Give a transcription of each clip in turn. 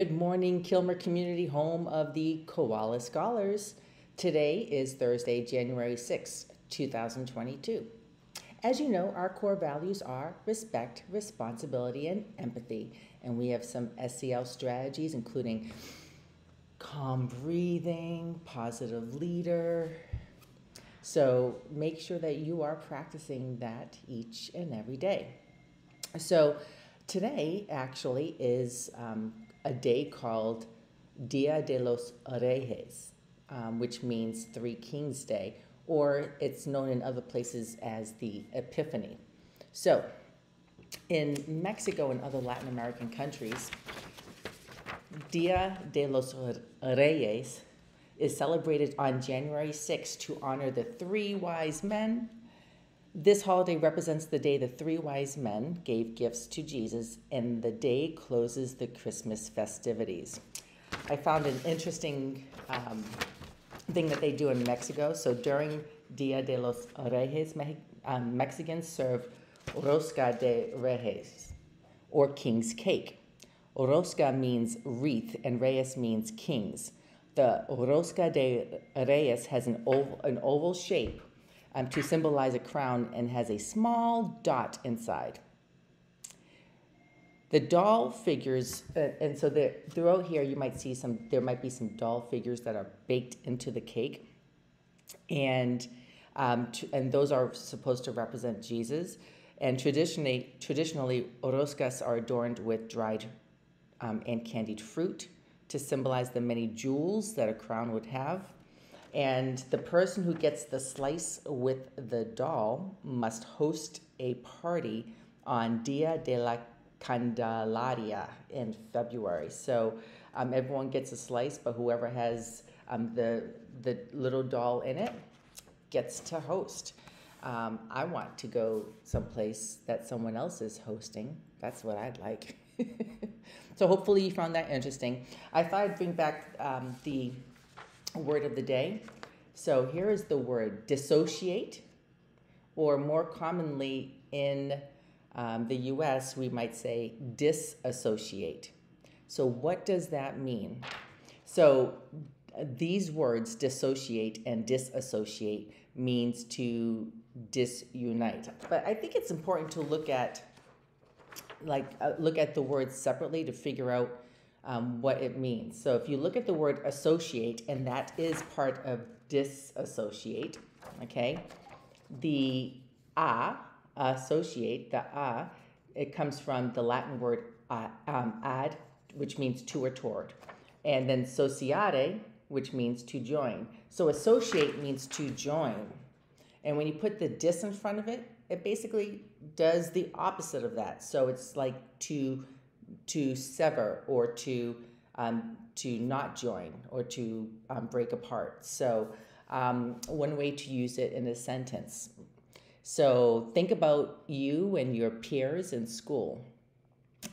Good morning, Kilmer Community, home of the Koala Scholars. Today is Thursday, January 6, 2022. As you know, our core values are respect, responsibility, and empathy. And we have some SEL strategies, including calm breathing, positive leader. So make sure that you are practicing that each and every day. So today actually is um, a day called Dia de los Reyes, um, which means Three Kings Day, or it's known in other places as the Epiphany. So, in Mexico and other Latin American countries, Dia de los Reyes is celebrated on January 6 to honor the three wise men this holiday represents the day the three wise men gave gifts to Jesus, and the day closes the Christmas festivities. I found an interesting um, thing that they do in Mexico. So during Dia de los Reyes, um, Mexicans serve rosca de reyes, or king's cake. Rosca means wreath, and reyes means kings. The rosca de reyes has an oval, an oval shape um, to symbolize a crown and has a small dot inside. The doll figures, uh, and so there, throughout here you might see some, there might be some doll figures that are baked into the cake. And, um, to, and those are supposed to represent Jesus. And traditionally, traditionally, roscas are adorned with dried um, and candied fruit to symbolize the many jewels that a crown would have. And the person who gets the slice with the doll must host a party on Dia de la Candelaria in February. So um, everyone gets a slice, but whoever has um, the, the little doll in it gets to host. Um, I want to go someplace that someone else is hosting. That's what I'd like. so hopefully you found that interesting. I thought I'd bring back um, the word of the day. So here is the word dissociate, or more commonly in um, the US, we might say disassociate. So, what does that mean? So, these words, dissociate and disassociate, means to disunite. But I think it's important to look at like uh, look at the words separately to figure out um, what it means. So if you look at the word associate, and that is part of disassociate, okay, the a, associate, the a, it comes from the Latin word um, ad, which means to or toward, and then sociare, which means to join. So associate means to join. And when you put the dis in front of it, it basically does the opposite of that. So it's like to to sever or to um, to not join or to um, break apart. So um, one way to use it in a sentence. So think about you and your peers in school,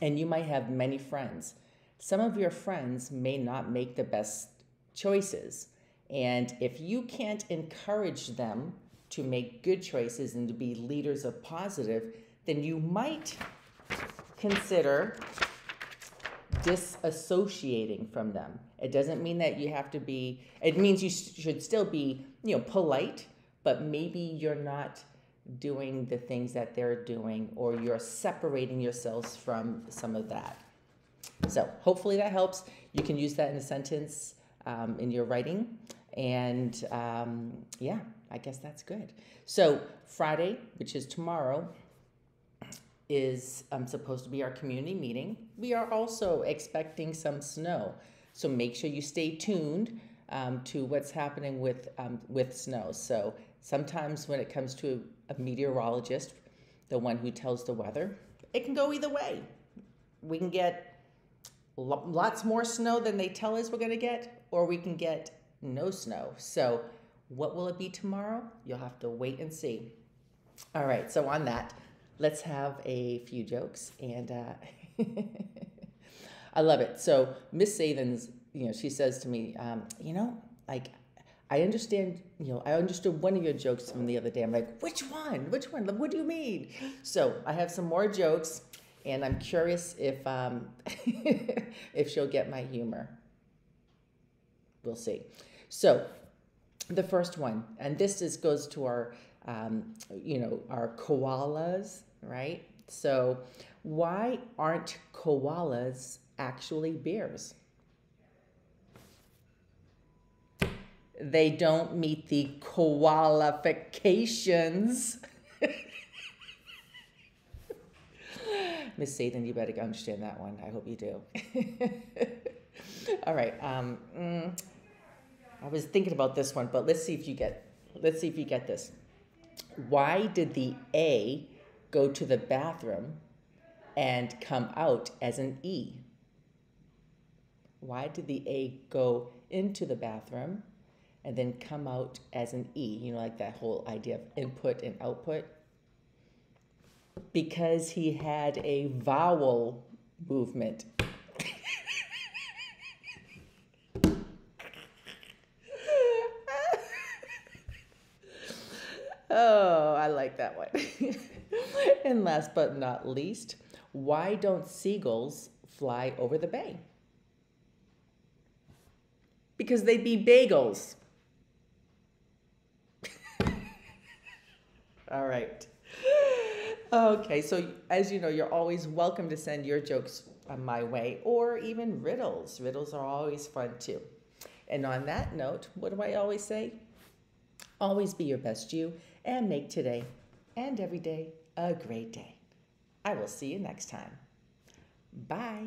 and you might have many friends. Some of your friends may not make the best choices. And if you can't encourage them to make good choices and to be leaders of positive, then you might consider disassociating from them. It doesn't mean that you have to be, it means you should still be, you know, polite, but maybe you're not doing the things that they're doing or you're separating yourselves from some of that. So hopefully that helps. You can use that in a sentence um, in your writing. And um, yeah, I guess that's good. So Friday, which is tomorrow, is um, supposed to be our community meeting. We are also expecting some snow, so make sure you stay tuned um, to what's happening with um, with snow. So sometimes when it comes to a, a meteorologist, the one who tells the weather, it can go either way. We can get lo- lots more snow than they tell us we're going to get, or we can get no snow. So what will it be tomorrow? You'll have to wait and see. All right, so on that, let's have a few jokes. And uh, I love it. So Miss Savins, you know, she says to me, um, you know, like, I understand, you know, I understood one of your jokes from the other day. I'm like, which one? Which one? What do you mean? So I have some more jokes. and I'm curious if um, if she'll get my humor. We'll see. So, the first one, and this is goes to our um, you know our koalas, right? So, why aren't koalas actually bears? They don't meet the qualifications. Miss Satan, you better understand that one. I hope you do. All right. Um, mm, I was thinking about this one, but let's see if you get. Let's see if you get this. Why did the A go to the bathroom and come out as an E? Why did the A go into the bathroom and then come out as an E? You know, like that whole idea of input and output because he had a vowel movement. Oh, I like that one. and last but not least, why don't seagulls fly over the bay? Because they'd be bagels. All right. Okay, so as you know, you're always welcome to send your jokes my way or even riddles. Riddles are always fun too. And on that note, what do I always say? Always be your best you and make today and every day a great day. I will see you next time. Bye.